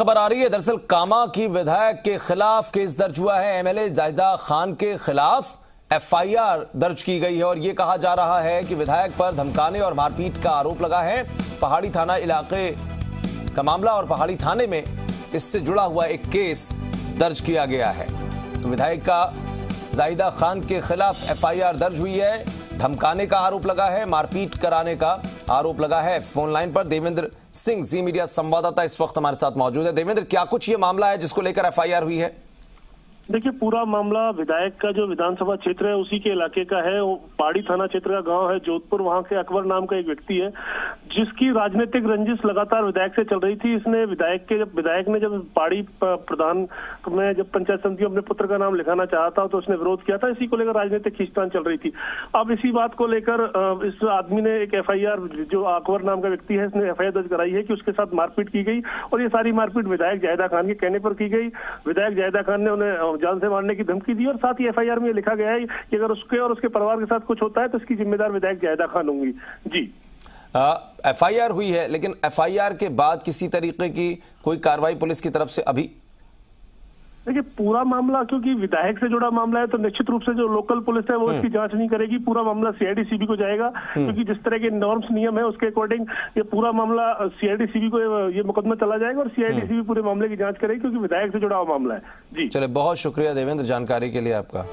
खबर आ रही है, दरअसल कामा की विधायक के खिलाफ केस दर्ज हुआ है। एमएलए जायजा खान के खिलाफ एफआईआर दर्ज की गई है और यह कहा जा रहा है कि विधायक पर धमकाने और मारपीट का आरोप लगा है। पहाड़ी थाना इलाके का मामला और पहाड़ी थाने में इससे जुड़ा हुआ एक केस दर्ज किया गया है। तो विधायक का जाहिदा खान के खिलाफ एफआईआर दर्ज हुई है। धमकाने का आरोप लगा है, मारपीट कराने का आरोप लगा है। फ़ोन लाइन पर देवेंद्र सिंह, जी मीडिया संवाददाता इस वक्त हमारे साथ मौजूद है। देवेंद्र, क्या कुछ ये मामला है जिसको लेकर एफआईआर हुई है? देखिए, पूरा मामला विधायक का जो विधानसभा क्षेत्र है, उसी के इलाके का है। वो पहाड़ी थाना क्षेत्र का गाँव है, जोधपुर, वहाँ के अकबर नाम का एक व्यक्ति है, जिसकी राजनीतिक रंजिश लगातार विधायक से चल रही थी। इसने विधायक के जब विधायक ने जब पहाड़ी प्रधान में जब पंचायत समिति अपने पुत्र का नाम लिखाना चाहा था तो उसने विरोध किया था। इसी को लेकर राजनीतिक खींचतान चल रही थी। अब इसी बात को लेकर इस आदमी ने एक एफआईआर, जो अकबर नाम का व्यक्ति है, इसने एफआईआर दर्ज कराई है कि उसके साथ मारपीट की गई और ये सारी मारपीट विधायक जायदा खान के कहने पर की गई। विधायक जायदा खान ने उन्हें जान से मारने की धमकी दी और साथ ही एफआईआर में लिखा गया है कि अगर उसके और उसके परिवार के साथ कुछ होता है तो इसकी जिम्मेदार विधायक जायदा खान होंगी जी। एफआईआर हुई है, लेकिन एफआईआर के बाद किसी तरीके की कोई कार्रवाई पुलिस की तरफ़ से अभी देखिए पूरा मामला क्योंकि विधायक से जुड़ा मामला है तो निश्चित रूप से जो लोकल पुलिस है वो इसकी हम्म। जाँच नहीं करेगी पूरा मामला सीआईडी सीबी को जाएगा हम्म। क्योंकि जिस तरह के नॉर्म्स नियम है उसके अकॉर्डिंग ये पूरा मामला सीआईडी सीबी को ये मुकदमा चला जाएगा और सीआईडी सीबी हम्म। पूरे मामले की जाँच करेगी क्योंकि विधायक से जुड़ा हुआ मामला है जी चले बहुत शुक्रिया देवेंद्र जानकारी के लिए आपका